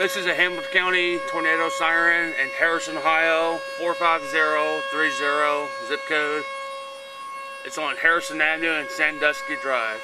This is a Hamilton County tornado siren in Harrison, Ohio, 45030 zip code. It's on Harrison Avenue and Sandusky Drive.